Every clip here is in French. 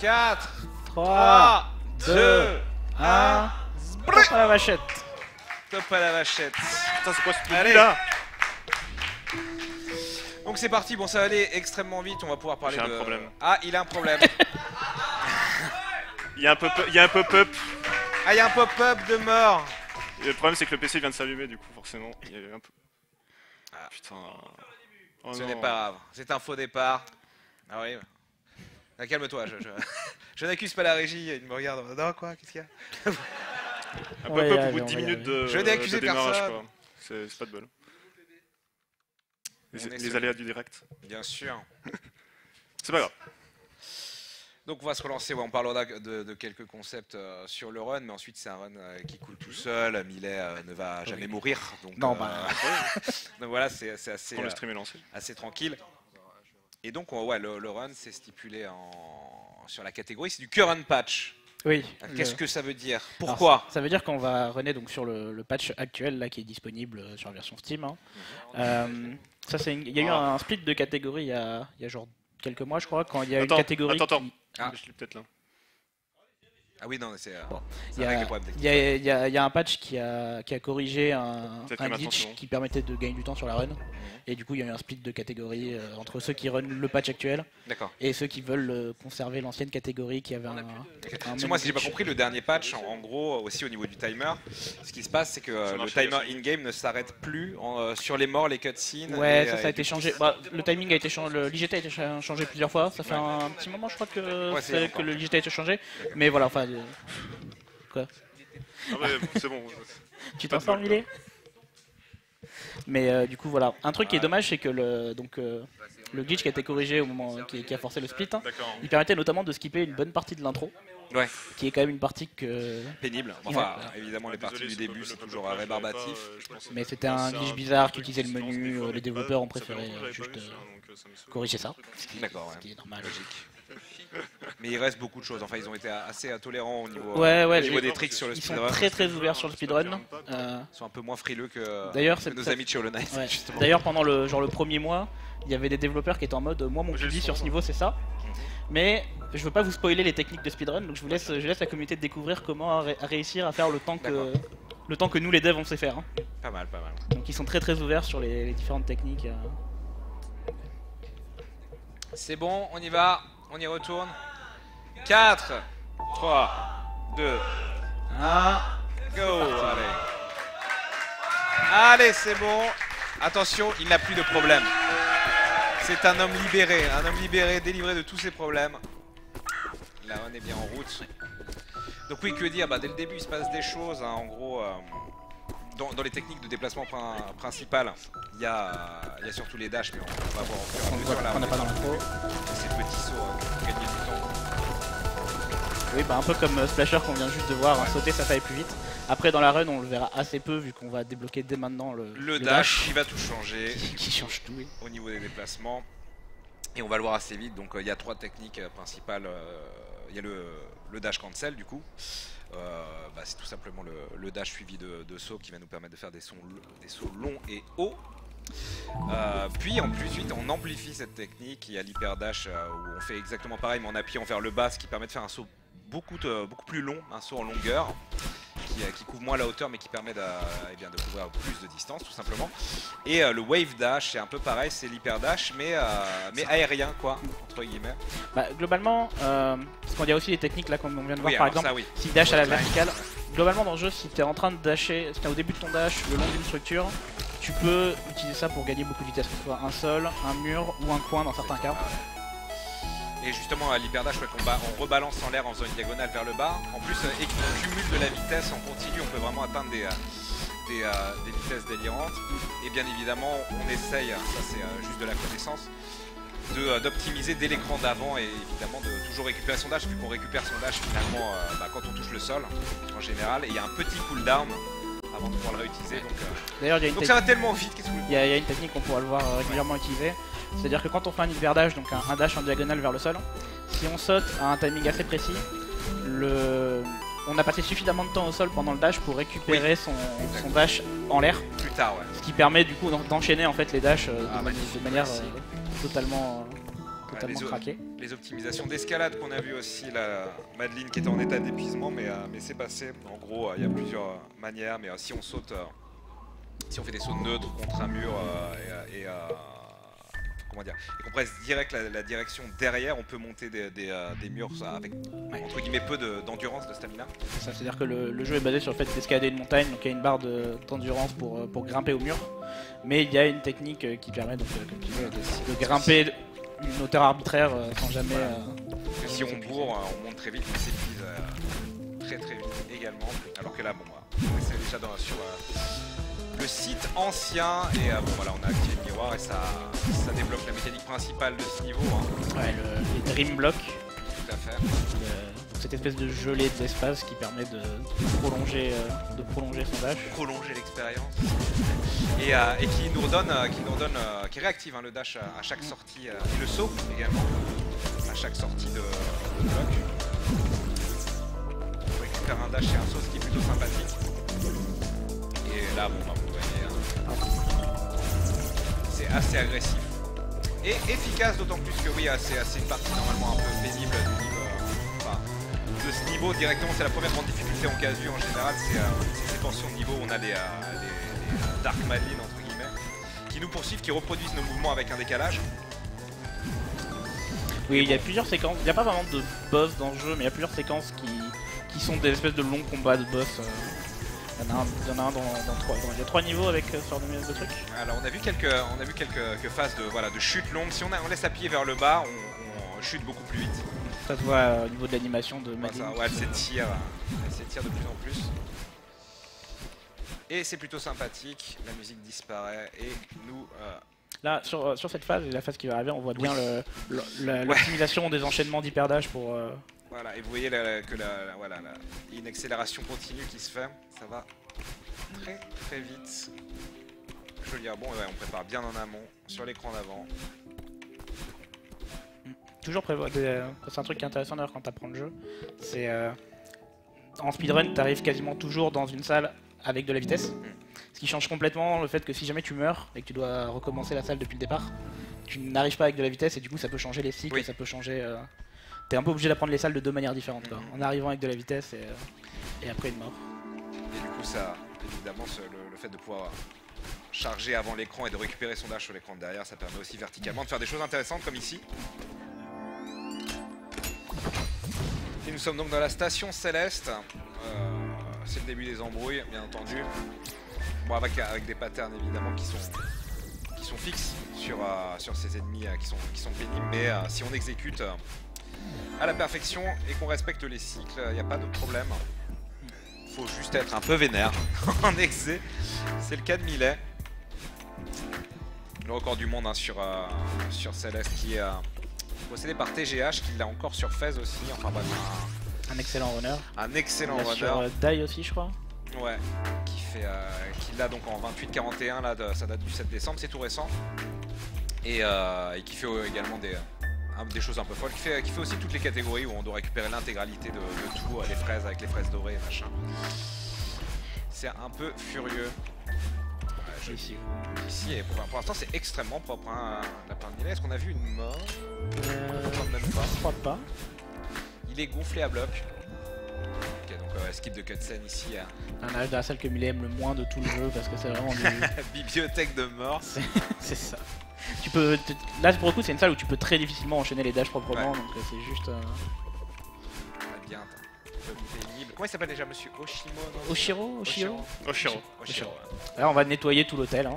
4, 3, 3, 2, 1. Stop à la vachette. Top à la vachette. Putain, c'est quoi ce Allez. truc là Donc c'est parti, bon ça va aller extrêmement vite, on va pouvoir parler J'ai un de... problème. Ah, il a un problème. Il y a un pop- il y a un pop-up. ah, il y a un pop-up de mort. Et le problème, c'est que le PC vient de s'allumer, du coup, forcément. Il y a eu un peu. Ah. Putain. Oh Ce n'est pas grave, c'est un faux départ. Ah oui. Ah, Calme-toi, je, je, je n'accuse pas la régie, il me regarde. Non, quoi, qu'est-ce qu'il y a? Un Ouais, pop-up allez, au bout de on 10 va y minutes de, Je n'ai accusé de démarrage, personne. quoi. C'est pas de bol. Les, aléas du direct. Bien sûr. C'est pas grave. Donc on va se relancer, ouais, on parlera de, de quelques concepts euh, sur le run, mais ensuite c'est un run euh, qui coule tout seul, Millet euh, ne va jamais mourir. Donc, Non, euh, bah. donc voilà, c'est assez, Quand le euh, stream est lancé. assez tranquille. Et donc on- ouais, le, le run c'est stipulé en, sur la catégorie, c'est du current patch. Oui. Qu'est-ce le- que ça veut dire? Alors, Pourquoi? ça, ça veut dire qu'on va runner donc sur le, le patch actuel là qui est disponible euh, sur la version Steam. hein. Euh, ça c'est une- il y a eu Ah. un split de catégories il y a, il y a genre quelques mois je crois quand il y a Attends, une catégorie attends, attends. qui- Ah. Je l'ai peut-être là. Ah oui, non, c'est euh, Bon, il y, règle a, les problèmes il y y a- il y a un patch qui a, qui a corrigé un, un glitch qui permettait de gagner du temps sur la run. Et du coup, il y a eu un split de catégories euh, entre ceux qui run le patch actuel et ceux qui veulent euh, conserver l'ancienne catégorie qui avait un. un Parce que même moi, si j'ai pas compris, le dernier patch, en, en gros, aussi au niveau du timer, ce qui se passe, c'est que euh, le timer in-game ne s'arrête plus en, euh, sur les morts, les cutscenes. Ouais, et, ça, ça a été changé. Bah, le timing a été changé, le l'IGT a été cha- changé plusieurs fois. Ça fait Ouais. un petit moment, je crois Ouais, que le l'IGT a été changé. Mais voilà, enfin, euh, Ah ouais, c'est bon. tu t'en sors, Millet Mais euh, du coup, voilà. Un truc qui est dommage, c'est que le, donc, euh, le glitch qui a été corrigé au moment qui, qui a forcé le split, hein, il permettait notamment de skipper une bonne partie de l'intro, Ouais, qui est quand même une partie que. pénible. Enfin, Ouais. évidemment, les Désolé, parties du début, c'est toujours euh, pas, rébarbatif. euh. Mais c'était un glitch bizarre qui utilisait le menu, euh, les développeurs ont préféré euh, juste euh, euh, corriger ça, D'accord, ce qui est normal. logique. Mais il reste beaucoup de choses. Enfin, ils ont été assez euh, tolérants au niveau, Ouais, ouais, au niveau les- des tricks sur le Ils sont speedrun. très très ouverts sur le speedrun. Euh, Ils sont un peu moins frileux que, D'ailleurs, que c'est- nos amis de chez Hollow Knight, Ouais. D'ailleurs, pendant le, genre, le premier mois, il y avait des développeurs qui étaient en mode Moi, mon son, sur ce niveau, c'est ça. Mhm. Mais je veux pas vous spoiler les techniques de speedrun, donc je vous laisse, je laisse la communauté découvrir comment ré- réussir à faire le temps que, le temps que nous les devs on sait faire. hein. Pas mal, pas mal. Donc ils sont très très ouverts sur les, les différentes techniques. euh. C'est bon, on y va, on y retourne. 4, 3, 2, 1, go Allez, Allez c'est bon. Attention, il n'a plus de problème. C'est un homme libéré, un homme libéré, délivré de tous ses problèmes. La run est bien en route. Donc oui, que dire bah, Dès le début, il se passe des choses. hein. En gros, euh, dans, dans les techniques de déplacement prin- principales, il y, a, il y a surtout les dashs, mais on va voir au fur et à On n'a pas dans l'intro. ces petits sauts euh, pour gagner du temps. Oui, bah un peu comme euh, Splasher qu'on vient juste de voir, hein, sauter ça aller plus vite. Après dans la run on le verra assez peu vu qu'on va débloquer dès maintenant le, Le, dash, il va tout changer qui, qui change tout. oui. au niveau des déplacements. Et on va le voir assez vite. Donc euh, il y a trois techniques euh, principales. euh, Il y a le, le dash cancel du coup. Euh, bah, c'est tout simplement le, dash suivi de, saut qui va nous permettre de faire des, sauts longs et hauts. Euh, puis en plus on amplifie cette technique, il y a l'hyper dash euh, où on fait exactement pareil mais en appuyant vers le bas ce qui permet de faire un saut beaucoup plus long, un saut en longueur qui, euh, qui couvre moins la hauteur mais qui permet de, eh bien, de couvrir plus de distance tout simplement. Et euh, le wave dash c'est un peu pareil, c'est l'hyper dash mais, euh, mais aérien quoi, entre guillemets. Bah, globalement, euh, parce qu'on y a aussi des techniques là comme on vient de voir Oui, par exemple, ça oui. si dash à la verticale, globalement dans le jeu si t'es en train de dasher, si t'es au début de ton dash le long d'une structure, tu peux utiliser ça pour gagner beaucoup de vitesse, que ce soit un sol, un mur ou un coin dans certains cas. Et justement, à l'hyperdash, ouais, qu'on ba- on rebalance en l'air en faisant une diagonale vers le bas. En plus, euh, et qu'on cumule de la vitesse en continu, on peut vraiment atteindre des, euh, des, euh, des vitesses délirantes. Et bien évidemment, on essaye, ça c'est euh, juste de la connaissance, euh, d'optimiser dès l'écran d'avant et évidemment de toujours récupérer son dash, vu qu'on récupère son dash finalement euh, bah, quand on touche le sol en général. Et il y a un petit cooldown avant de pouvoir le réutiliser. Donc, euh, D'ailleurs il y a une donc technique- ça va tellement vite, qu'est-ce que vous Il y, a il y a une technique qu'on pourra le voir euh, régulièrement utiliser. C'est-à-dire que quand on fait un hyper dash, donc un, un dash en diagonale vers le sol, si on saute à un timing assez précis, le... on a passé suffisamment de temps au sol pendant le dash pour récupérer son, son dash en l'air, plus tard, ouais. ce qui permet du coup d'en- d'enchaîner en fait les dashs euh, de, Ah, de manière euh, totalement, totalement les o- craqué. Les optimisations d'escalade qu'on a vu aussi, la Madeline qui était en état d'épuisement, mais, euh, mais c'est passé. En gros, euh, il y a plusieurs euh, manières, mais si on saute, si on fait des sauts neutres contre un mur et, et, comment dire, et qu'on presse direct la, la direction derrière, on peut monter des, des, euh, des murs ça, avec entre guillemets peu de- d'endurance, de, stamina. C'est ça, C'est-à-dire que le, le jeu est basé sur le fait d'escalader une montagne, donc il y a une barre de- d'endurance pour, euh, pour grimper au mur. Mais il y a une technique euh, qui permet, donc, comme tu dis, de, grimper une hauteur arbitraire sans jamais. Voilà. euh, si on bourre, on monte très vite, mais s'épuise très très vite également. Alors que là, bon, bah, c'est déjà dans, sur euh, le site ancien et euh, bon voilà, on a activé le miroir et ça, ça débloque la mécanique principale de ce niveau. hein. ouais, le- Dream Blocks, tout à fait. le- cette espèce de gelée de l'espace qui permet de prolonger, euh, de prolonger son dash. Prolonger l'expérience. Et, euh, et qui nous redonne, qui nous redonne, qui réactive hein, le dash à, à chaque sortie et le saut également à chaque sortie de, de bloc. On récupère un dash et un saut, ce qui est plutôt sympathique. Et là, bon, bah, assez agressif et efficace, d'autant plus que oui, euh, c'est une partie normalement un peu pénible du niveau, euh, enfin, de ce niveau directement. C'est la première grande difficulté en casu en général, c'est euh, ces tensions de niveau où on a les, euh, les- les Dark Madeline entre guillemets qui nous poursuivent, qui reproduisent nos mouvements avec un décalage. Oui, il y a plusieurs séquences. Il n'y a pas vraiment de boss dans le jeu, mais il y a plusieurs séquences qui, qui sont des espèces de longs combats de boss. euh. Il y en a un, il y en a un dans, dans trois. il y a trois niveaux avec euh, ce genre de, trucs. Alors on a vu quelques, on a vu quelques, phases de, voilà, de chute longue. Si on, a- on laisse appuyer vers le bas, on, on chute beaucoup plus vite. Ça se voit euh, au niveau de l'animation de ça, ouais, elle s'étire, elle s'étire de plus en plus. Et c'est plutôt sympathique, la musique disparaît et nous... euh, Là, sur, euh, sur cette phase et la phase qui va arriver, on voit bien Oui. l'optimisation des enchaînements d'hyperdage pour. euh, voilà, et vous voyez la- que la, la- voilà, la- il y a une accélération continue qui se fait. Ça va très très vite. Je veux dire, bon, ouais, on prépare bien en amont, sur l'écran d'avant. toujours prévoir des. euh, C'est un truc qui est intéressant d'ailleurs quand tu apprends le jeu. C'est. euh, en speedrun, tu arrives quasiment toujours dans une salle avec de la vitesse. Ce qui change complètement le fait que si jamais tu meurs et que tu dois recommencer la salle depuis le départ, tu n'arrives pas avec de la vitesse et du coup ça peut changer les cycles, Oui. et ça peut changer. euh, T'es un peu obligé d'apprendre les salles de deux manières différentes, quoi. En arrivant avec de la vitesse et, euh, après une mort. Et du coup, ça, évidemment, le, fait de pouvoir charger avant l'écran et de récupérer son dash sur l'écran de derrière, ça permet aussi verticalement de faire des choses intéressantes comme ici. Et nous sommes donc dans la station céleste. Euh, c'est le début des embrouilles, bien entendu. Bon, avec, des patterns évidemment qui sont, qui sont fixes sur, euh, sur ces ennemis qui, sont, qui sont pénibles, mais si on exécute à la perfection et qu'on respecte les cycles, il n'y a pas de problème faut juste être un peu vénère en exé. C'est le cas de Millet. Le record du monde hein, sur, euh, sur Céleste qui est euh, possédé par TGH, qui l'a encore sur Fez aussi. Enfin bref, Un excellent runner. un, excellent runner. sur euh, Die aussi, je crois. Ouais, qui fait, euh, qui l'a donc en 28-41 là, de- ça date du 7 décembre, c'est tout récent. Et, et qui fait également des, des choses un peu folles, qui fait, qui fait aussi toutes les catégories où on doit récupérer l'intégralité de, de tout, euh, les fraises avec les fraises dorées et machin. C'est un peu furieux. Ici. Ici, et pour, pour l'instant, c'est extrêmement propre. Hein, la de. Est-ce qu'on a vu une mort? Euh, Je crois même pas. je crois pas. Il est gonflé à bloc. Ok, donc euh, skip de cutscene ici à Un âge de la salle que Millet aime le moins de tout le jeu parce que c'est vraiment du... la bibliothèque de mort. c'est ça. Tu peux, là pour le coup c'est une salle où tu peux très difficilement enchaîner les dashs proprement Ouais. donc euh, c'est juste euh, Ah, bien, un peu pénible. Comment il s'appelle déjà, monsieur Oshimo non Oshiro Oshiro Oshiro. Oshiro. Là on va nettoyer tout l'hôtel. hein.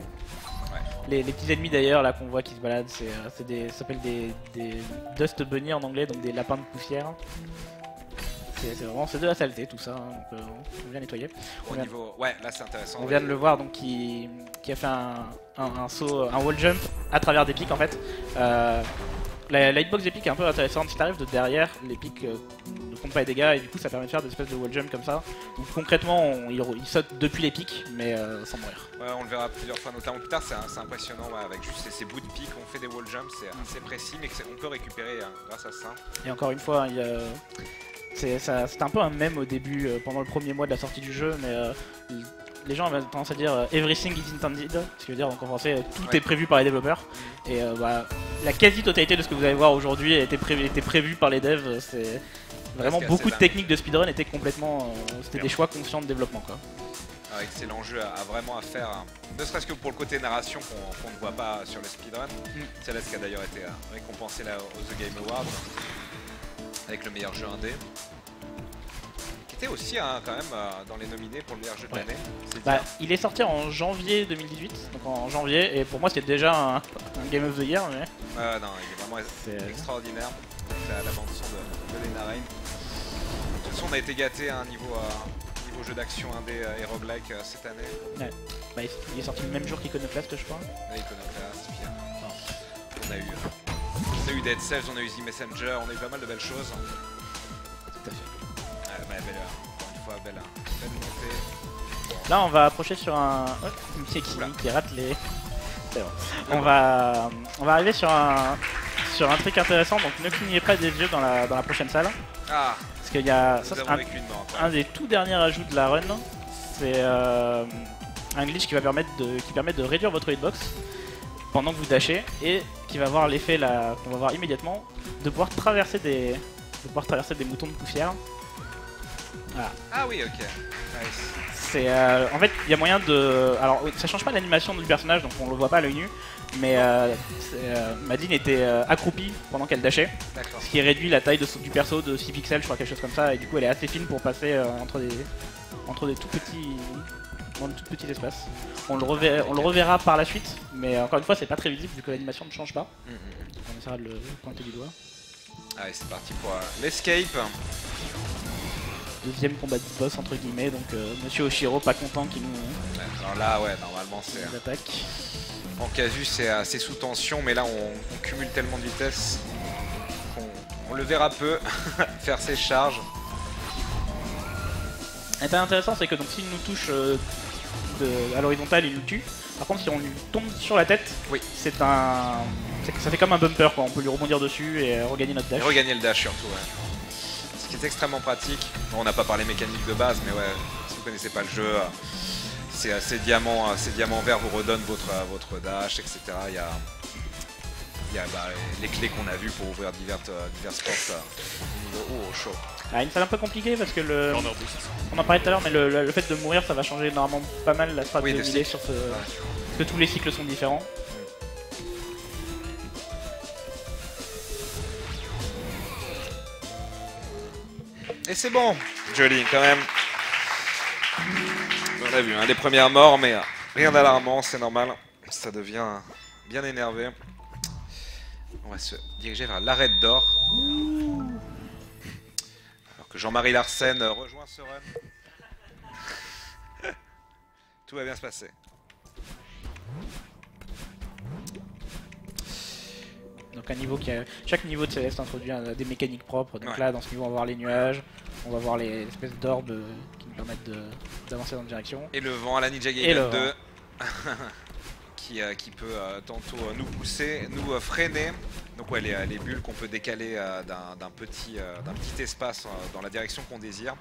Ouais. Les, les petits ennemis d'ailleurs là qu'on voit qui se baladent c'est euh, c'est des ça s'appelle des, des dust bunny en anglais donc des lapins de poussière. C'est vraiment c'est de la saleté tout ça hein, donc euh, on vient nettoyer. Au On vient- niveau. Ouais, là c'est intéressant. On vient de le voir donc qui, qui a fait un, un, un saut, un wall jump à travers des pics en fait. Euh, la, la hitbox des pics est un peu intéressante. Si t'arrives de derrière, les pics euh, ne font pas les dégâts et du coup ça permet de faire des espèces de wall jump comme ça. Donc concrètement, on- il, il saute depuis les pics mais euh, sans mourir. Ouais, on le verra plusieurs fois, notamment plus tard. C'est impressionnant ouais, avec juste ces, ces bouts de pique. On fait des wall jumps, c'est assez précis, mais on peut récupérer hein, grâce à ça. Et encore une fois, il y a- c'est un peu un mème au début, euh, pendant le premier mois de la sortie du jeu, mais euh, les gens avaient tendance à dire euh, everything is intended, ce qui veut dire donc en français tout Ouais. est prévu par les développeurs. Et bah, la quasi-totalité de ce que vous allez voir aujourd'hui était prévu, était prévu par les devs. C'est vraiment c'est beaucoup de techniques de speedrun étaient complètement, c'était des choix conscients de développement quoi. Ah, excellent jeu à, à vraiment à faire, hein. ne serait-ce que pour le côté narration qu'on ne voit pas sur le speedrun. Mm. Céleste qui a d'ailleurs été récompensé là, aux The Game Awards avec le meilleur jeu indé. Qui était aussi hein, quand même euh, dans les nominés pour le meilleur jeu de Ouais. l'année. Bah, il est sorti en janvier 2018, donc en janvier, et pour moi c'était déjà un, un Game of the Year, mais Ah, non, il est vraiment c'est extraordinaire. avec La, la bande son de, de Lena Rain. De toute façon, on a été gâté à un niveau, euh, jeu d'action indé euh, et roguelike euh, cette année. bah, il est sorti le même jour qu'Iconoclast je crois. On a Iconoclast, puis euh, on a eu, euh, on a eu Dead Cells, on a eu The Messenger, on a eu pas mal de belles choses. Tout à fait. Ouais, bah, belle, encore une fois, belle, belle montée. Là on va approcher sur un... Oh, qui, qui, Oula. qui rate les... C'est bon. On va, on va arriver sur un, sur un truc intéressant, donc ne clignez pas des yeux dans la, dans la prochaine salle. Ah, Parce qu'il y a ça, c'est un, un des tout derniers ajouts de la run, c'est euh, un glitch qui va permettre de, qui permet de réduire votre hitbox pendant que vous dashez et qui va avoir l'effet là qu'on va voir immédiatement de pouvoir traverser des de pouvoir traverser des moutons de poussière. Ah oui, ok. Nice. C'est euh, en fait il y a moyen de alors oui, ça change pas l'animation du personnage donc on le voit pas à l'œil nu mais euh, euh, Madeleine était euh, accroupie pendant qu'elle dashait ce qui réduit la taille de, du perso de 6 pixels, je crois, quelque chose comme ça, et du coup elle est assez fine pour passer euh, entre des entre des tout petits dans tout petits espaces. On le, reverra, on le reverra par la suite, mais encore une fois c'est pas très visible vu que l'animation ne change pas. Mm, mm, mm. Donc on essaiera de le pointer du doigt. Allez, c'est parti pour euh, l'escape. Deuxième combat de boss entre guillemets, donc euh, Monsieur Oshiro pas content qu'il nous, Ouais, Alors là, ouais, normalement, c'est. attaque. En casu, c'est assez sous tension, mais là, on, on cumule tellement de vitesse qu'on on le verra peu faire ses charges. Intéressant c'est que donc s'il nous touche euh, de- à l'horizontale il nous tue. Par contre si on lui tombe sur la tête, Oui. c'est un. Ça fait comme un bumper quoi, on peut lui rebondir dessus et regagner notre Et dash. regagner le dash surtout, ouais. Ce qui est extrêmement pratique. On n'a pas parlé mécanique de base, mais ouais, si vous connaissez pas le jeu, c'est ces diamants, ces diamants verts vous redonnent votre, votre dash, etc. Il y a, il y a bah, les clés qu'on a vues pour ouvrir divers, euh, diverses portes euh, au niveau. Oh, chaud. Ah, une salle un peu compliquée parce que le. On en parlait tout à l'heure, mais le, le- le fait de mourir, ça va changer normalement pas mal la strat Oui, de sur ce. Parce que tous les cycles sont différents. Et c'est bon, joli quand même. On a vu, hein, les premières morts, mais rien d'alarmant, c'est normal. Ça devient bien énervé. On va se diriger vers l'arrêt d'or. Alors que Jean-Marie Larsen rejoint ce run. Tout va bien se passer. Donc un niveau qui a... Chaque niveau de Céleste introduit des mécaniques propres. Donc Ouais. là, dans ce niveau, on va voir les nuages, on va voir les espèces d'orbes qui nous permettent de- d'avancer dans une direction. Et le vent à la Ninja Gaiden 2 qui, euh, qui peut euh, tantôt euh, nous pousser, nous euh, freiner. Donc ouais, les, les bulles qu'on peut décaler euh, d'un d'un petit, euh, d'un petit espace euh, dans la direction qu'on désire.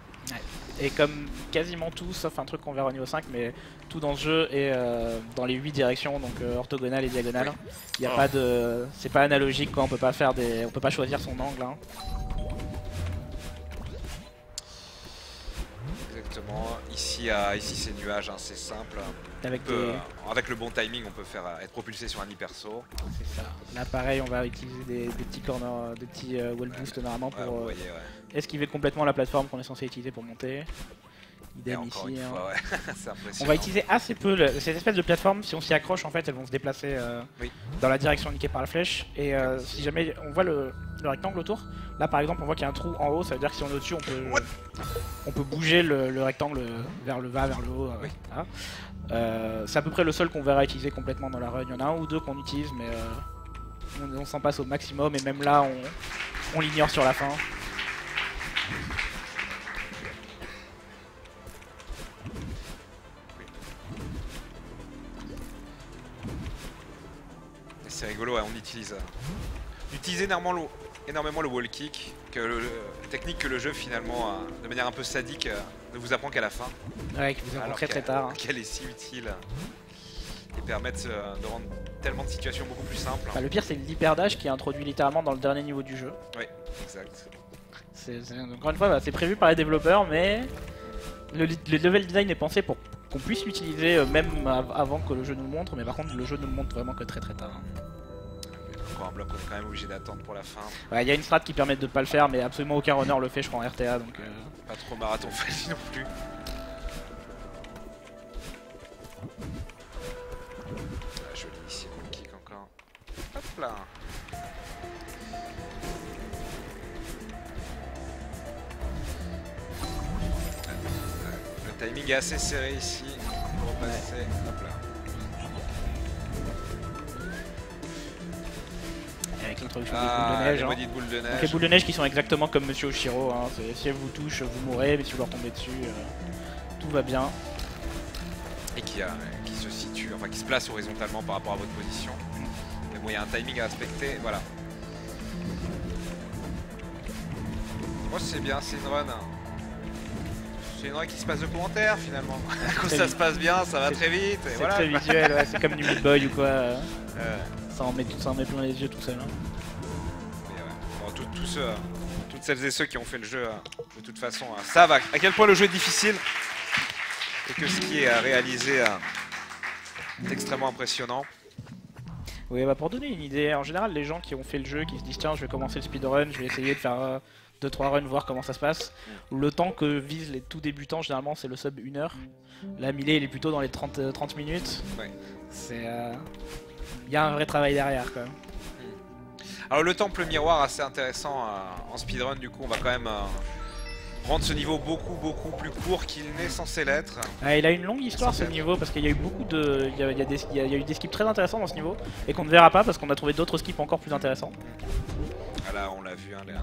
Et comme quasiment tout, sauf un truc qu'on verra au niveau 5, mais tout dans ce jeu est euh, dans les 8 directions, donc euh, orthogonale et diagonale. Il y a Oh. pas de, c'est pas analogique quoi. On peut pas faire des, on peut pas choisir son angle. hein. Exactement. Ici, euh, ici c'est nuage, hein, c'est simple. Avec On peut, des, euh, avec le bon timing, on peut faire euh, être propulsé sur un hypersaut. c'est ça. Là pareil, on va utiliser des, des petits corners, des petits euh, wall boost normalement Ouais, pour euh, voyez, ouais. esquiver complètement la plateforme qu'on est censé utiliser pour monter. Et Idem encore ici. une hein. fois, ouais. c'est impressionnant. On va utiliser assez peu le- ces espèces de plateformes. Si on s'y accroche, en fait, elles vont se déplacer euh, Oui. dans la direction indiquée par la flèche. Et euh, si jamais on voit le, le rectangle autour, là par exemple, on voit qu'il y a un trou en haut. Ça veut dire que si on est au-dessus, on peut, What on peut bouger le, le rectangle vers le bas, vers le haut. euh, Oui. Euh, c'est à peu près le seul qu'on verra utiliser complètement dans la run. Il y en a un ou deux qu'on utilise, mais on, on s'en passe au maximum. Et même là, on, on l'ignore sur la fin. C'est rigolo, ouais, on utilise. euh, énormément le, énormément le wall kick, que le, technique que le jeu finalement, euh, de manière un peu sadique, euh, ne vous apprend qu'à la fin. Ouais, qui vous apprend très très tard. hein. Qu'elle est si utile. et permettent euh, de rendre tellement de situations beaucoup plus simples. Enfin, le pire, c'est l'hyperdash qui est introduit littéralement dans le dernier niveau du jeu. Oui, exact. Encore une fois, bah, c'est prévu par les développeurs, mais le level design est pensé pour qu'on puisse l'utiliser euh, même av- avant que le jeu nous le montre, mais par contre, le jeu nous le montre vraiment que très très tard. Encore un bloc qu'on est quand même obligé d'attendre pour la fin. Ouais, Il y a une strat qui permet de pas le faire, mais absolument aucun runner le fait, je crois, en RTA, donc... euh, Pas trop marathon facile non plus. Ah, joli ici, le kick encore. Hop là. Timing est assez serré ici. Pour passer. Hop là. avec l'introduction Ah, des boules de neige. hein. boules de Donc neige. les boules de neige qui sont exactement comme Monsieur Oshiro, hein. si elles vous touchent, vous mourrez, mais si vous leur tombez dessus, euh, tout va bien. et qui, a- qui se situe, enfin qui se place horizontalement par rapport à votre position. Mais bon, il y a un timing à respecter, voilà. Moi, c'est bien, c'est une run. C'est une qui se passe de commentaires finalement. Quand ça vite. se passe bien, ça va très vite. C'est voilà. très visuel, ouais, c'est comme du Meat Boy ou quoi, euh, Euh, ça, en met, ça en met plein les yeux tout seul. hein. Bon, tout- euh, toutes celles et ceux qui ont fait le jeu, euh, de toute façon, euh, savent à, quel point le jeu est difficile et que ce qui est euh, réalisé euh, est extrêmement impressionnant. Oui, bah pour donner une idée, en général, les gens qui ont fait le jeu, qui se disent tiens, je vais commencer le speedrun, je vais essayer de faire 2-3 runs, voir comment ça se passe. Le temps que visent les tout débutants, généralement, c'est le sub 1 heure. Là, Millet, il est plutôt dans les 30, euh, 30 minutes. Ouais. C'est. euh, Il y a un vrai travail derrière, quoi. Alors le temple miroir assez intéressant euh, en speedrun du coup on va quand même euh, rendre ce niveau beaucoup beaucoup plus court qu'il n'est censé l'être. Ah, il a une longue histoire ce niveau parce qu'il y a eu beaucoup de. Il y a, il y a des- il y a- il y a eu des skips très intéressants dans ce niveau et qu'on ne verra pas parce qu'on a trouvé d'autres skips encore plus intéressants. Ah là on l'a vu, hein, là.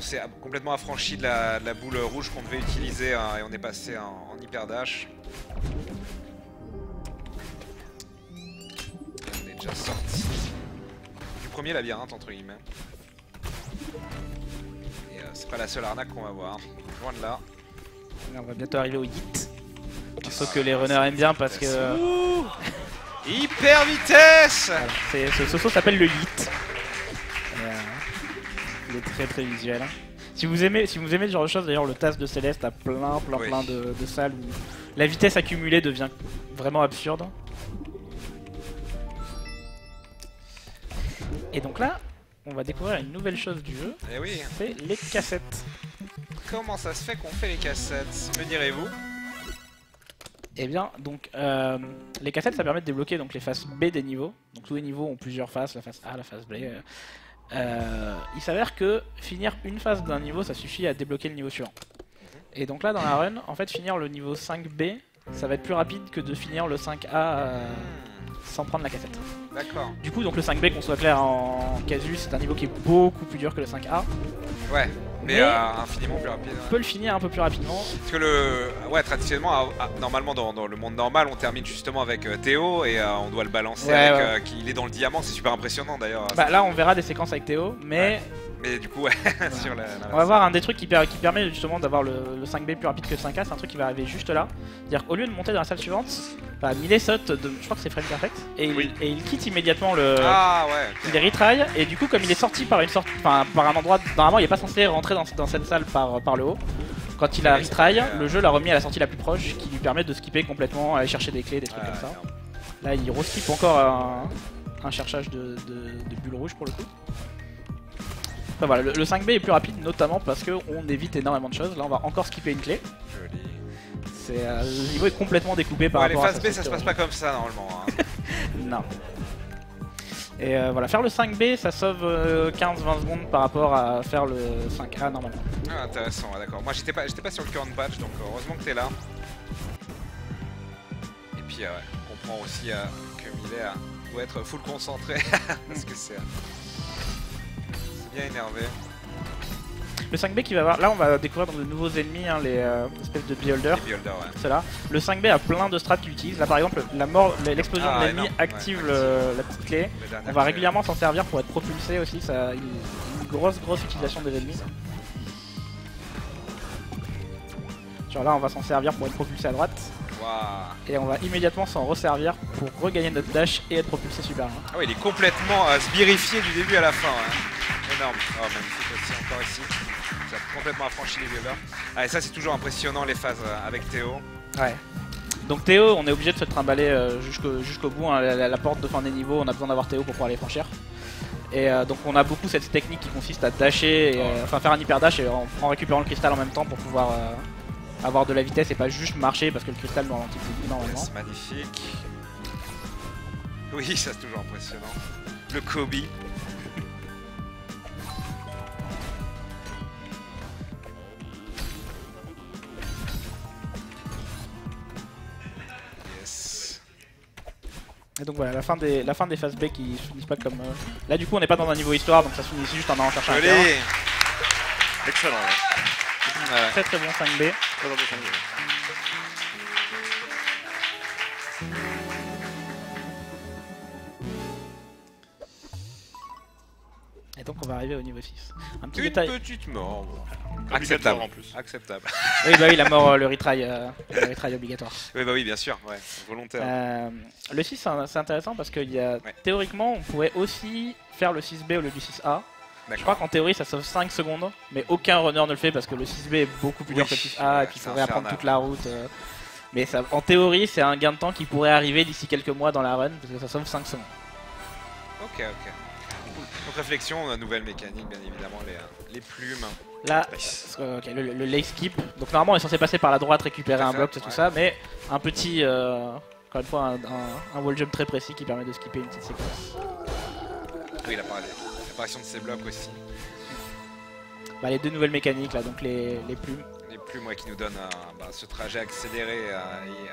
On s'est complètement affranchi de la, de la boule rouge qu'on devait utiliser hein, et on est passé en, en hyper dash. On est déjà sorti du premier labyrinthe entre guillemets. Et euh, c'est pas la seule arnaque qu'on va voir, loin de là. On va bientôt arriver au hit. Sauf que les runners aiment bien parce que. Ouh Hyper vitesse Voilà, ce saut s'appelle le hit. Et, euh, il est très très visuel. Si vous aimez, si vous aimez ce genre de choses, d'ailleurs le TAS de Céleste a plein plein Oui. plein de, de salles où la vitesse accumulée devient vraiment absurde. Et donc là, on va découvrir une nouvelle chose du jeu, Eh oui, c'est les cassettes. comment ça se fait qu'on fait les cassettes Me direz-vous? Eh bien, donc euh, les cassettes, ça permet de débloquer donc les faces B des niveaux. Donc tous les niveaux ont plusieurs faces, la face A, la face B. euh. Euh, il s'avère que finir une phase d'un niveau, ça suffit à débloquer le niveau suivant. Et donc là, dans la run, en fait, finir le niveau 5B, ça va être plus rapide que de finir le 5A euh, sans prendre la cassette. D'accord. Du coup, donc le 5B, qu'on soit clair en casus, c'est un niveau qui est beaucoup plus dur que le 5A. Ouais, mais, Mais- euh, infiniment plus rapide. On peut le finir un peu plus rapidement. Parce que le, ouais, traditionnellement, normalement dans, dans le monde normal, on termine justement avec euh, Théo et euh, on doit le balancer Ouais, avec ouais. euh, qu'il est dans le diamant. C'est super impressionnant d'ailleurs. Bah, là, on verra des séquences avec Théo, mais Mais du coup, ouais, sur la, la- On va voir un des trucs qui, per- qui permet justement d'avoir le, le 5B plus rapide que le 5A, c'est un truc qui va arriver juste là. C'est-à-dire qu'au lieu de monter dans la salle suivante, bah, Millet saute, de, je crois que c'est Frame Perfect, et, il- Oui. et il quitte immédiatement le. Ah ouais. Il retry, et du coup, comme il est sorti par une sorte, enfin, par un endroit, normalement il est pas censé rentrer dans, dans cette salle par, par le haut. Quand il a Ouais, retry, le jeu l'a remis à la sortie la plus proche, qui lui permet de skipper complètement, aller chercher des clés, des trucs Ah, comme ça. merde. Là, il re-skip encore un, un cherchage de, de, de bulles rouges pour le coup. Enfin voilà, le, le 5B est plus rapide notamment parce qu'on évite énormément de choses. Là, on va encore skipper une clé. Joli. C'est euh, le niveau est complètement découpé par Ouais, les rapport à phases B, ça se passe pas comme ça normalement. hein. Non. Et euh, voilà, faire le 5B, ça sauve euh, 15-20 secondes par rapport à faire le 5A normalement. Ah, intéressant, ouais, d'accord. Moi, j'étais pas, pas sur le current patch, donc euh, heureusement que t'es là. Et puis, euh, on comprend aussi euh, que Millet euh, doit être full concentré parce que c'est, bien énervé. Le 5B qui va avoir. Là, on va découvrir dans de nouveaux ennemis, hein, les euh, espèces de beholders. Les beholders, ouais. Ceux-là. Le 5B a plein de strats qu'il utilise. Là, par exemple, la mort, l'explosion Ah, de l'ennemi énorme. active Ouais, le- la petite clé. On va régulièrement s'en servir pour être propulsé aussi, ça une, grosse grosse utilisation des ennemis. Genre là on va s'en servir pour être propulsé à droite. Et on va immédiatement s'en resservir pour regagner notre dash et être propulsé super loin. Ah ouais, il est complètement euh, sbirifié du début à la fin. hein. Énorme. Oh, magnifique aussi, encore ici. Ça a complètement affranchi les violeurs. Ah, et ça, c'est toujours impressionnant les phases euh, avec Théo. Ouais. Donc Théo, on est obligé de se trimballer euh, jusqu'au jusqu'au bout. hein. La, la- la porte de fin des niveaux, on a besoin d'avoir Théo pour pouvoir les franchir. Et euh, donc on a beaucoup cette technique qui consiste à dasher, et, euh, enfin faire un hyper dash et en, en récupérant le cristal en même temps pour pouvoir euh, avoir de la vitesse et pas juste marcher parce que le cristal nous ralentit énormément. C'est magnifique. Oui, ça c'est toujours impressionnant. Le Kobe. Et donc voilà, la fin des, la fin des phases B qui se finissent pas comme. euh, Là du coup on n'est pas dans un niveau histoire donc ça se finit ici juste en allant chercher un. Allez Excellent. ouais. Ouais. Très très bon 5B. Très intéressant. Et donc on va arriver au niveau 6. Un petit Une détail. petite mort. bon. Acceptable en plus. Acceptable. Oui bah oui la mort, euh, le retry, euh, le retry obligatoire. Oui, bah oui, bien sûr. Ouais. Volontaire. Euh, le 6 c'est intéressant parce que il y a, Ouais. théoriquement on pourrait aussi faire le 6B au lieu du 6A. Je crois qu'en théorie ça sauve 5 secondes, mais aucun runner ne le fait parce que le 6B est beaucoup plus dur Oui, que le 6A ouais, et puis il c'est faudrait apprendre toute la route. euh. Mais ça, en théorie c'est un gain de temps qui pourrait arriver d'ici quelques mois dans la run parce que ça sauve 5 secondes. Ok, ok. Donc réflexion, euh, nouvelle mécanique, bien évidemment, les, les plumes. Là, Nice. le, le lake skip. Donc normalement on est censé passer par la droite, récupérer un bloc, c'est tout ouais. ça, mais un petit, euh, encore une fois, un, un- un wall jump très précis qui permet de skipper une petite séquence. Oui, l'appara- l'apparition de ces blocs aussi. Bah, les deux nouvelles mécaniques là, donc les, les plumes. Ouais, qui nous donnent un- bah, ce trajet accéléré euh,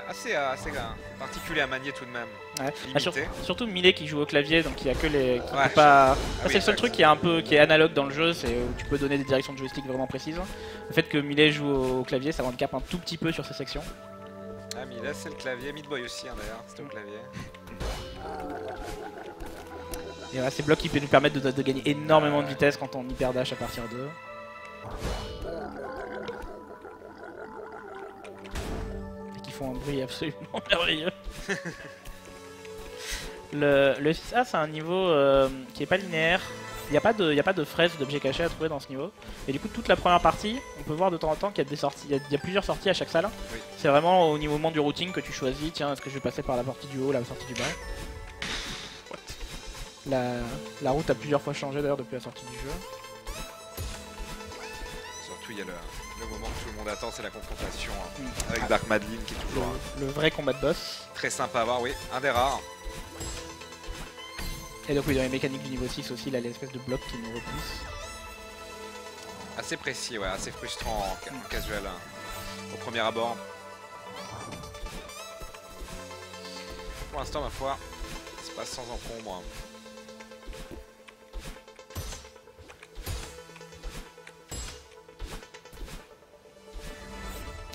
assez, euh, assez euh, particulier à manier tout de même. Ouais. Ah, sur- Limité. surtout Millet qui joue au clavier, donc il y a que les. Ouais, pas... Ah oui, c'est le seul truc qui est un peu qui est analogue dans le jeu, c'est où tu peux donner des directions de joystick vraiment précises. Le fait que Millet joue au clavier, ça handicape un tout petit peu sur ces sections. Ah, là, c'est le clavier. Midboy aussi, hein, d'ailleurs. C'était au clavier. Et voilà, ces blocs qui peuvent nous permettre de, de gagner énormément de vitesse quand on hyper dash à partir d'eux. Font un bruit absolument merveilleux. le, le 6A, c'est un niveau euh, qui est pas linéaire. Il n'y a pas de, y a pas de fraises d'objets cachés à trouver dans ce niveau. Et du coup, toute la première partie, on peut voir de temps en temps qu'il y a des sorties, il y a, il y a plusieurs sorties à chaque salle. Oui. C'est vraiment au niveau du routing que tu choisis. Tiens, est-ce que je vais passer par la partie du haut, la sortie du bas What? La, la route a plusieurs fois changé d'ailleurs depuis la sortie du jeu. Surtout, il y a le, le moment que tout le monde attend, c'est la confrontation hein, Mm. avec Dark Madeline, qui est toujours hein, Le, le vrai combat de boss. très sympa à voir. Oui, un des rares. Et donc oui, dans les mécaniques du niveau 6 aussi, là, l'espèce de bloc qui nous repousse. Assez précis, ouais, assez frustrant en, en casual hein, au premier abord. Pour l'instant, ma foi, c'est pas sans encombre.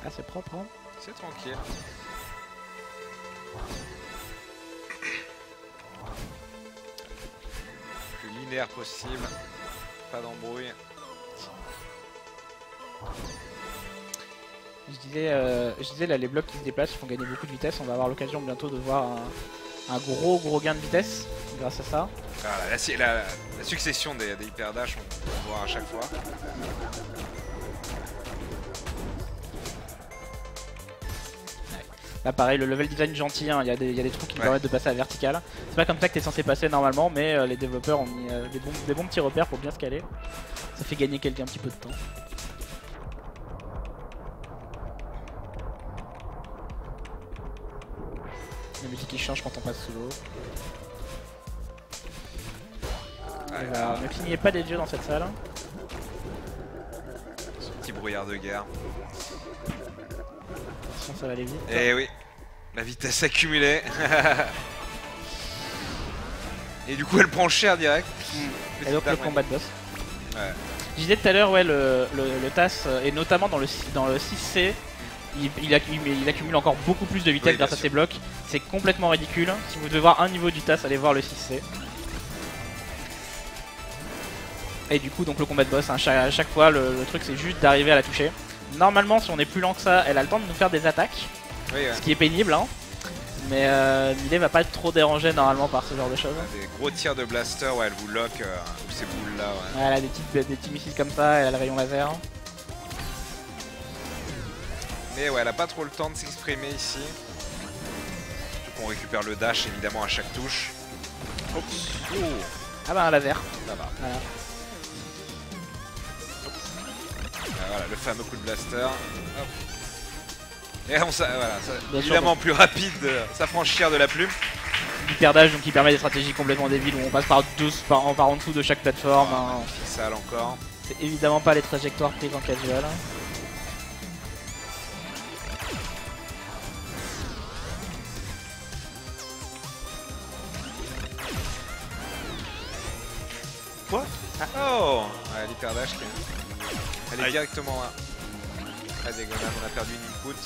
Ah, c'est propre, hein C'est tranquille. Plus linéaire possible. Pas d'embrouille. Je disais, euh, je disais là, les blocs qui se déplacent, font gagner beaucoup de vitesse. On va avoir l'occasion bientôt de voir un, un gros gros gain de vitesse grâce à ça. Ah, la, la- la- la succession des, des hyper dash, on peut le voir à chaque fois. Là, pareil, le level design gentil, hein, il y, a des- il y a des trucs qui Ouais. permettent de passer à vertical. C'est pas comme ça que t'es censé passer normalement, mais euh, les développeurs ont mis euh, des, bons, des bons petits repères pour bien se caler. Ça fait gagner quelqu'un un petit peu de temps. La musique qui change quand on passe sous l'eau. Voilà, Ne clignez pas des yeux dans cette salle. ce petit brouillard de guerre. Sinon ça va aller vite. Et oui, la vitesse accumulée. Et du coup, elle prend cher direct. Et donc le combat de boss. Ouais. Je disais tout à l'heure, ouais, le, le, le TAS, euh, et notamment dans le, dans le 6C, il, il, accumule, il accumule encore beaucoup plus de vitesse Oui, grâce à ses blocs. C'est complètement ridicule. Si vous devez voir un niveau du TAS, allez voir le 6C. Et du coup, donc le combat de boss, hein, chaque, à chaque fois, le, le truc c'est juste d'arriver à la toucher. Normalement, si on est plus lent que ça, elle a le temps de nous faire des attaques. Oui, ouais. ce qui est pénible. Hein. Mais euh, Millet va pas être trop dérangé normalement par ce genre de choses. Des gros tirs de blaster, ouais, elle vous lock, euh, ou ces boules là, ouais. Ouais, elle a des, petites, des petits missiles comme ça, elle a le rayon laser. Mais ouais, elle a pas trop le temps de s'exprimer ici. Surtout qu'on récupère le dash évidemment à chaque touche. Oh, oh, Ah bah un laser. ça va. Voilà. Ah, voilà, le fameux coup de blaster. Hop. Et on s'a- voilà, ça- Bien sûr, évidemment plus rapide de s'affranchir de la plume. Hyperdage donc qui permet des stratégies complètement débiles où on passe par deux par, en, par en dessous de chaque plateforme. hein. Sale encore. C'est évidemment pas les trajectoires prises en casual. Quoi? Oh ouais, l'hyper dash qui est- Elle est Aïe. directement là. La dégonade, on a perdu une input.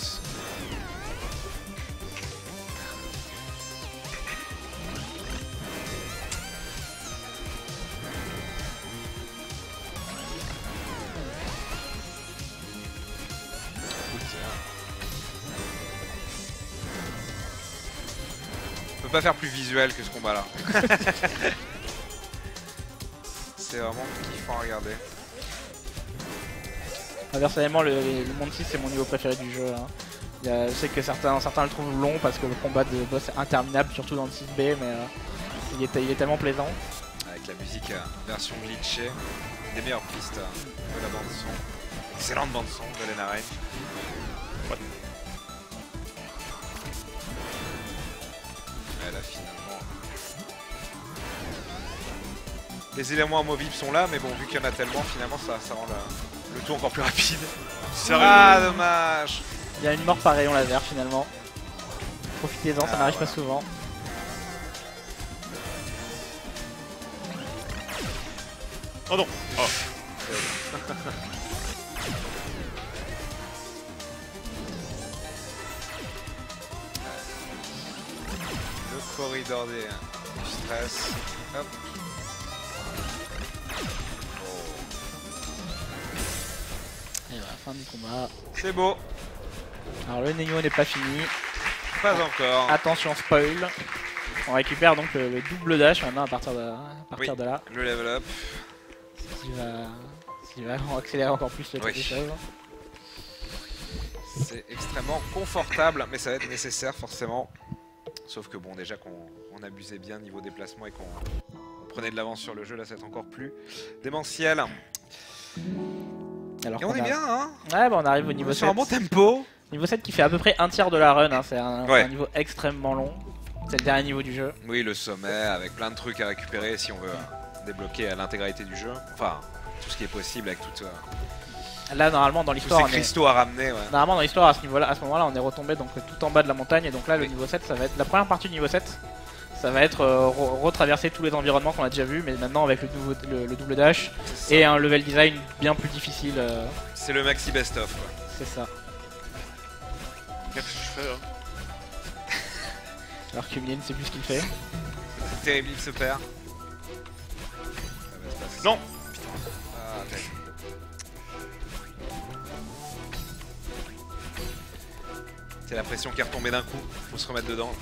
On peut pas faire plus visuel que ce combat là. C'est vraiment kiffant à regarder. Personnellement, le, monde 6 c'est mon niveau préféré du jeu. hein. Je sais que certains, le trouvent long parce que le combat de boss est interminable, surtout dans le 6B, mais euh, il, est, tellement plaisant. Avec la musique euh, version glitchée, des meilleures pistes euh, de la bande son. Excellente bande son de Lena Rain. Finalement. Les éléments amovibles sont là, mais bon, vu qu'il y en a tellement, finalement ça, rend le, le tout encore plus rapide. Sérieux Ah, dommage Il y a une mort par rayon laser finalement. Profitez-en, ça n'arrive voilà. pas souvent. Oh non Oh, Le corridor des, du stress. Hop. Fin du combat. C'est beau, Alors le Neo n'est pas fini. pas encore. Attention spoil. On récupère donc le, le double dash maintenant à partir de, à partir Oui. de là. Le level up. Ce qui va, ce qui va accélérer encore plus le Oui. des choses. C'est extrêmement confortable, mais ça va être nécessaire forcément. Sauf que bon, déjà qu'on on abusait bien niveau déplacement et qu'on on prenait de l'avance sur le jeu, là c'est encore plus démentiel. Alors Et on est a- bien, hein Ouais, bah on arrive au niveau est 7. sur un bon tempo. Niveau 7 qui fait à peu près un tiers de la run, hein, c'est un, Ouais. un niveau extrêmement long. C'est le dernier niveau du jeu. Oui, le sommet avec plein de trucs à récupérer si on veut euh, débloquer l'intégralité du jeu. Enfin, tout ce qui est possible avec tout, euh, Là, normalement, dans tous l'histoire, ces est... à ramener. Ouais. Normalement, dans l'histoire, à ce niveau-là, à ce moment-là, on est retombé donc tout en bas de la montagne. Et donc là, le Oui. niveau 7, ça va être la première partie du niveau 7. Ça va être euh, re- retraverser tous les environnements qu'on a déjà vus, mais maintenant avec le, nouveau, le, le double dash C'est et un level design bien plus difficile. euh, C'est le maxi best-of. quoi. c'est ça. qu'est-ce que je fais là Alors ne sait plus ce qu'il fait. C'est terrible, il se perd. Ça va se passer. Non Ah. C'est la pression qui est retombée d'un coup, faut se remettre dedans.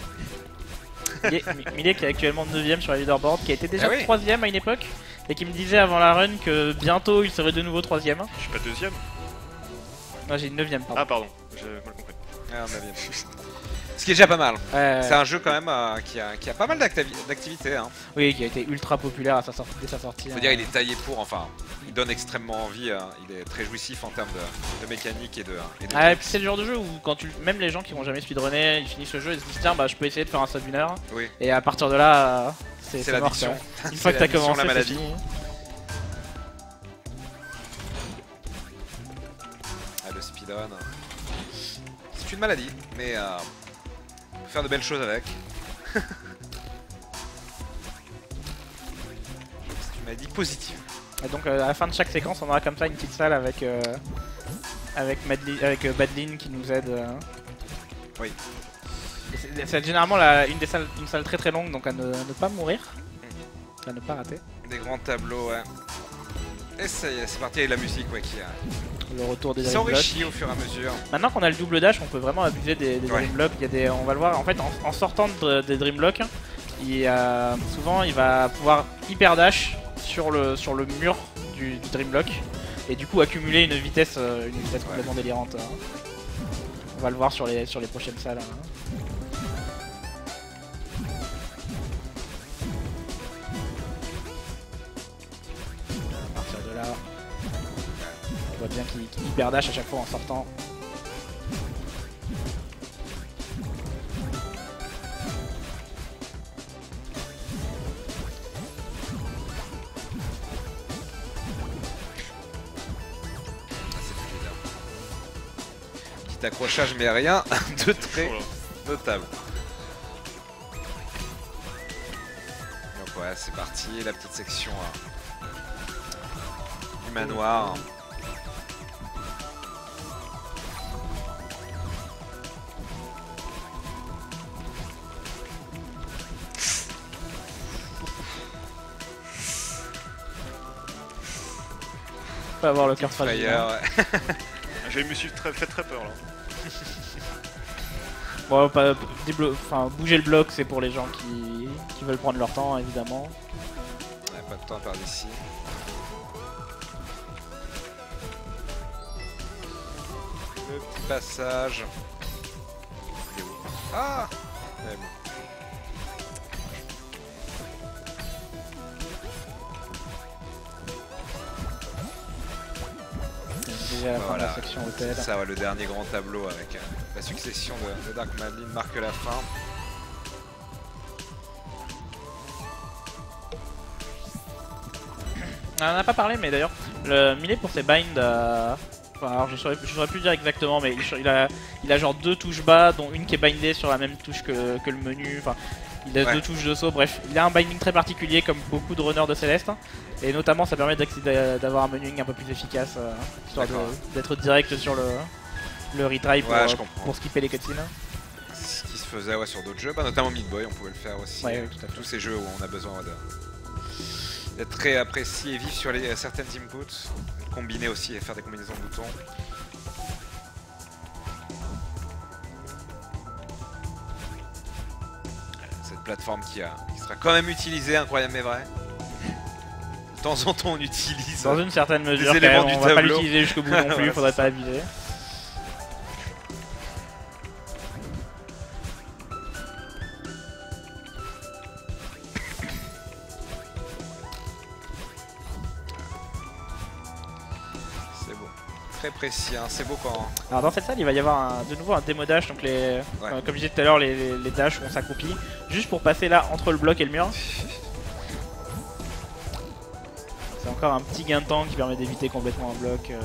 Millie qui est actuellement 9ème sur la leaderboard, qui a été déjà Ah oui. 3ème à une époque, et qui me disait avant la run que bientôt il serait de nouveau 3ème. Je suis pas deuxième Non, j'ai 9ème, pardon. Ah pardon, j'ai mal compris. Ah, on a bien. Ce qui est déjà pas mal. C'est un jeu quand même euh, qui, a, qui a pas mal d'activités. Hein. Oui, qui a été ultra populaire à sa sortie, dès sa sortie. Faut hein. dire, il est taillé pour, enfin, il donne extrêmement envie. hein. Il est très jouissif en termes de, de mécanique et de. Et de Ah, et puis c'est le genre de jeu où quand tu, même les gens qui vont jamais speedrunner, ils finissent le jeu et se disent tiens bah je peux essayer de faire un sub d'une heure. Oui. Et à partir de là, euh, c'est mort, l'addiction. Une fois que t'as commencé, la c'est maladie. fini. Ah, le speedrun. C'est une maladie, mais euh, faire de belles choses avec. C'est une maladie positive. Et donc euh, à la fin de chaque séquence, on aura comme ça une petite salle avec euh, avec, avec euh, Badlin qui nous aide. euh. Oui. C'est généralement la- une des salles, une salle très très longue, donc à ne, à ne pas mourir, à ne pas rater. Des grands tableaux, ouais. Et ça y est, c'est parti avec la musique ouais, qui, a- Le retour des qui dream blocks. s'enrichit au fur et à mesure. Maintenant qu'on a le double dash, on peut vraiment abuser des, des Ouais. dream blocks. Il y a des, on va le voir. En fait, en, en sortant de- des dream blocks, il, y a- souvent il va pouvoir hyper dash sur le sur le mur du, du dream block et du coup accumuler une vitesse, euh, une vitesse Ouais. complètement délirante. hein. On va le voir sur les sur les prochaines salles. hein. Bien qu'il qu'il hyper dash à chaque fois en sortant. Petit accrochage, mais rien de très Voilà. notable. Donc ouais, c'est parti, la petite section hein, du manoir. Peut avoir le cœur fragile. Fire, ouais. J'ai me suis très, fait très peur là. Bon, pas, enfin, bouger le bloc, c'est pour les gens qui, qui veulent prendre leur temps, évidemment. Ouais, pas de temps à perdre ici. Le petit passage. Ah à la fin de Voilà. la section hôtel. C'est ça, ouais, le dernier grand tableau avec euh, la succession de, de Dark Madeline marque la fin. On en a pas parlé, mais d'ailleurs, le Millet pour ses binds. euh, Enfin, alors je saurais, je saurais plus dire exactement, mais il, il a, il a genre deux touches bas, dont une qui est bindée sur la même touche que, que le menu. Enfin, il a Ouais. deux touches de saut. Bref, il a un binding très particulier, comme beaucoup de runners de Céleste. Et notamment, ça permet d'avoir un menuing un peu plus efficace, euh, histoire d'être direct sur le, le retry pour, Ouais, pour skipper les cutscenes. Ce qui se faisait ouais, sur d'autres jeux, bah, notamment Meat Boy, on pouvait le faire aussi. Ouais, euh, tout à fait. Tous ces jeux où on a besoin d'être très apprécié et vif sur les, euh, certaines inputs. Combiner aussi et faire des combinaisons de boutons. Plateforme qui, a, qui sera quand même utilisée, incroyable mais vrai. De temps en temps on utilise. Dans une certaine mesure, quand éléments même, du on va pas l'utiliser jusqu'au bout non plus, Voilà, faudrait pas abuser. Précis, hein. c'est beau quand. Alors dans cette salle, il va y avoir un- de nouveau un démo dash, donc les, euh, comme je disais tout à l'heure, les, les, les dashs vont s'accroupir, juste pour passer là entre le bloc et le mur. C'est encore un petit gain de temps qui permet d'éviter complètement un bloc. euh.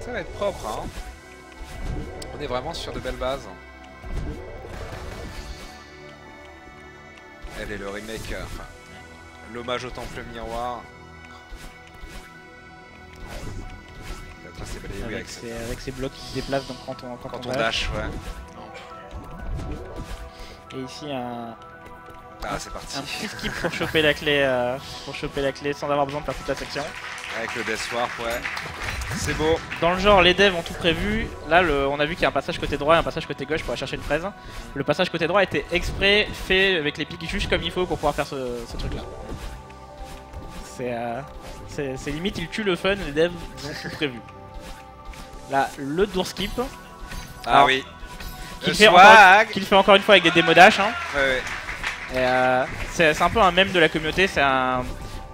Ça va être propre, hein. On est vraiment sur de belles bases. Elle est le remake, euh, enfin, l'hommage au temple miroir. Balayé, avec, ces, avec ces blocs qui se déplacent donc quand on, quand quand on on dash. dash, ouais. Et ici un, Ah, c'est parti. un petit skip pour choper la clé, euh, pour choper la clé sans avoir besoin de faire toute la section. Avec le Death Warp, ouais. C'est beau. Dans le genre, les devs ont tout prévu. Là, le- on a vu qu'il y a un passage côté droit et un passage côté gauche pour aller chercher une fraise. Le passage côté droit était exprès fait avec les pics juste comme il faut pour pouvoir faire ce, ce truc-là. C'est euh, limite, il tue le fun, les devs ont tout prévu. Là, le door skip, Ah oui. qu'il fait, encore, fait une fois avec des démos dash. Hein. Ouais, euh, c'est c'est un peu un mème de la communauté. C'est un...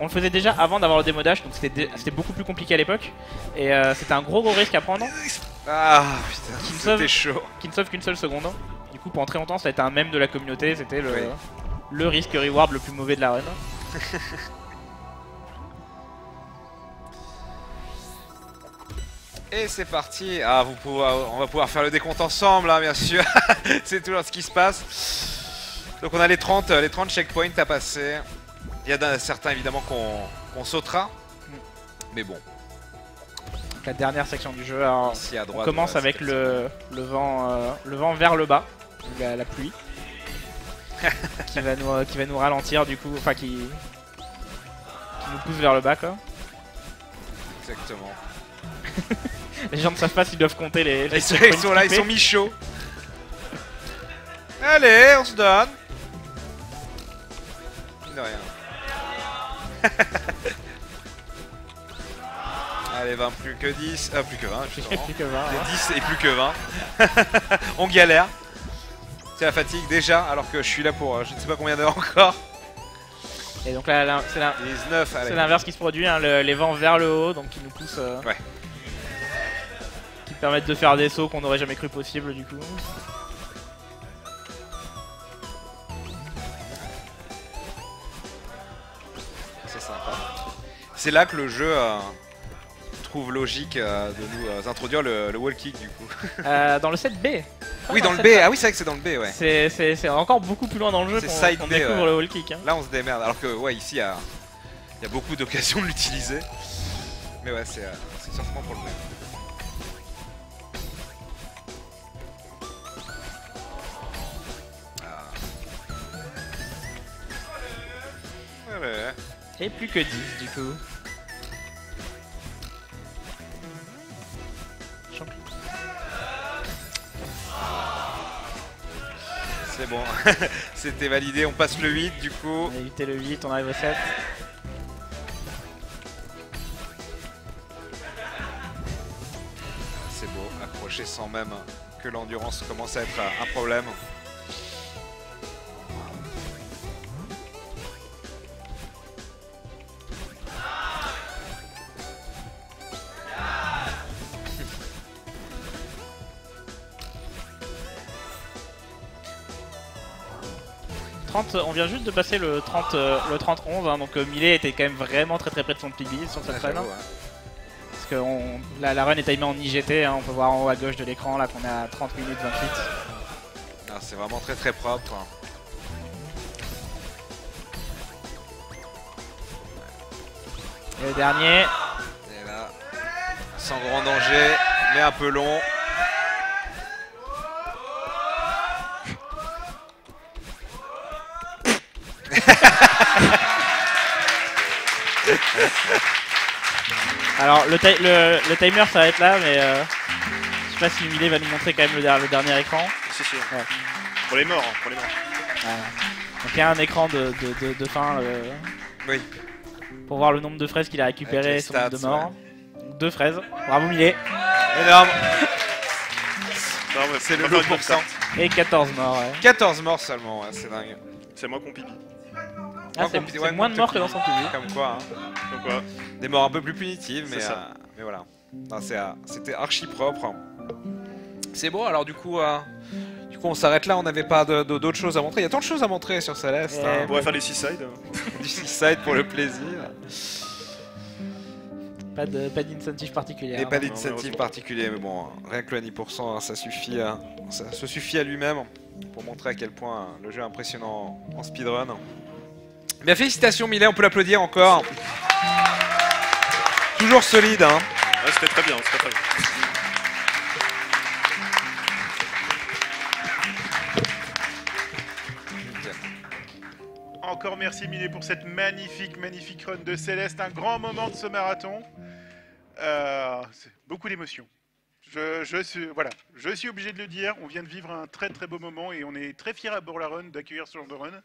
On le faisait déjà avant d'avoir le démo dash, donc c'était beaucoup plus compliqué à l'époque. Et euh, c'était un gros gros risque à prendre. Ah putain, Qui c'était sauve. chaud. qui ne sauve qu'une seule seconde. Du coup, pendant très longtemps, ça a été un mème de la communauté. C'était le, Oui. le risque reward le plus mauvais de la run. Et c'est parti. Ah, vous pouvez, on va pouvoir faire le décompte ensemble, hein, bien sûr. c'est toujours ce qui se passe. Donc on a les 30, euh, les 30 checkpoints à passer. Il y en a certains évidemment qu'on sautera. Mais bon, La dernière section du jeu. Alors, ici à on commence avec le, le, vent, euh, le vent vers le bas. la, la pluie. qui, va nous, euh, qui va nous ralentir du coup, enfin qui, qui nous pousse vers le bas quoi. Exactement. Les gens ne savent pas s'ils doivent compter les. les Ils sont, points ils sont là, ils sont mis chauds. Allez, on se donne. De rien. Allez, 20 plus que 10. Ah, plus que 20, justement. Plus que 20, hein. Les 10 et plus que 20. on galère. C'est la fatigue déjà, alors que je suis là pour euh, je ne sais pas combien d'heures encore. Et donc là, c'est la- 19, allez. c'est l'inverse qui se produit, hein, le- les vents vers le haut, donc qui nous poussent. euh, Ouais. Qui permettent de faire des sauts qu'on n'aurait jamais cru possible du coup. C'est sympa. C'est là que le jeu euh, trouve logique euh, de nous euh, introduire le, le wall kick du coup. Dans le 7B. oui, dans le B. 7A. Ah oui, c'est vrai que c'est dans le B, ouais. C'est- encore beaucoup plus loin dans le jeu qu'on découvre ouais. le wall kick. hein. Là, on se démerde. Alors que, ouais, ici, il y a, il y a beaucoup d'occasions de l'utiliser. Mais ouais, c'est c'est certainement pour le même. Et plus que 10 du coup. Champion. C'est bon. C'était validé. On passe le 8 du coup. On a évité le 8, on arrive au 7. C'est beau. Accroché sans même que l'endurance commence à être un problème. 30, on vient juste de passer le 30, euh, le 30-11, hein, donc euh, Millet était quand même vraiment très très près de son PB sur cette run. hein. Parce que on- la, la run est timée en IGT, hein, on peut voir en haut à gauche de l'écran là qu'on est à 30 minutes 28. Ah, c'est vraiment très très propre. Et le dernier, Et là, sans grand danger, mais un peu long. Alors le, le, le timer ça va être là, mais euh, je sais pas si Millet va nous montrer quand même le, der- le dernier écran. Si, si. Ouais. Pour les morts, hein, pour les morts. Voilà. Donc il y a un écran de, de, de- de fin euh, Oui. pour voir le nombre de fraises qu'il a Avec récupéré les et son nombre de morts. Donc, Deux fraises, bravo Millet. Énorme. Non, mais C'est le lot pour carte. Et 14 morts, ouais. 14 morts seulement, ouais, c'est dingue. C'est moi qu'on pipi. Ah, c'est ouais, moins de morts que dans son public. Comme quoi, hein. Voilà. des morts un peu plus punitives, mais, euh, mais voilà. Euh, C'était archi propre. C'est bon, alors du coup, euh, du coup on s'arrête là, on n'avait pas d'autres choses à montrer. Il y a tant de choses à montrer sur Céleste. Eh, hein. On pourrait faire les seaside. Du seaside pour le plaisir. Pas d'incentive particulière. Et pas d'incentive particulier, particulier, mais bon, rien que le 10%, hein, ça suffit, hein, ça se suffit à lui-même pour montrer à quel point hein, le jeu est impressionnant en speedrun. Bien, félicitations Millet, on peut l'applaudir encore. Toujours solide, hein. Ouais, c'était très bien, c'était très bien. Encore merci Millet pour cette magnifique, magnifique run de Céleste. Un grand moment de ce marathon. Euh, beaucoup d'émotions. Je, je suis, voilà, je suis obligé de le dire. On vient de vivre un très très beau moment et on est très fiers à Bourg la Run d'accueillir ce genre de run.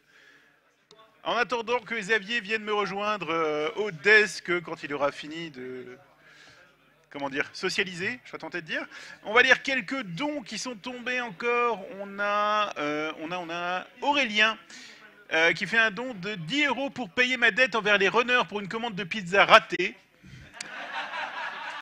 En attendant que Xavier vienne me rejoindre euh, au desk quand il aura fini de comment dire socialiser, je vais tenter de dire. On va lire quelques dons qui sont tombés encore. On a, euh, on a, on Aurélien euh, qui fait un don de 10 euros pour payer ma dette envers les runners pour une commande de pizza ratée.